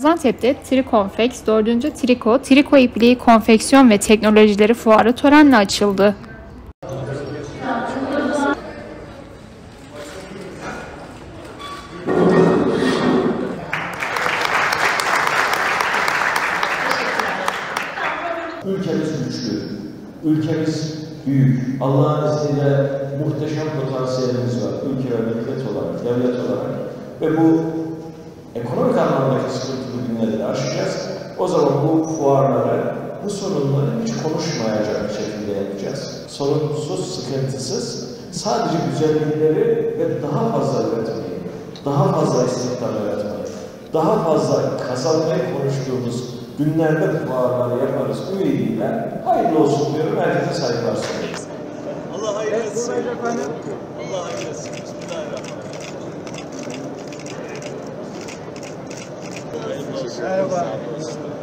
Gaziantep'te Trikonfex 4. Triko, Triko İpliği Konfeksiyon ve Teknolojileri Fuarı törenle açıldı. Ülkemiz güçlü, ülkemiz büyük. Allah'ın izniyle muhteşem potansiyelimiz var. Ülke ve millet olarak, devlet olarak. Ve bu O zaman bu fuarları, bu sorunları hiç konuşmayacak şekilde yapacağız. Sorunsuz, sıkıntısız, sadece güzellikleri ve daha fazla üretmeyi, daha fazla istihdam üretmeyi, daha fazla kazanmayı konuştuğumuz günlerde fuarları yaparız ümidiyle. Hayırlı olsun diyorum, herkese saygılar sunuyorum. Allah hayır etsin. Allah hayır etsin. Hayırlı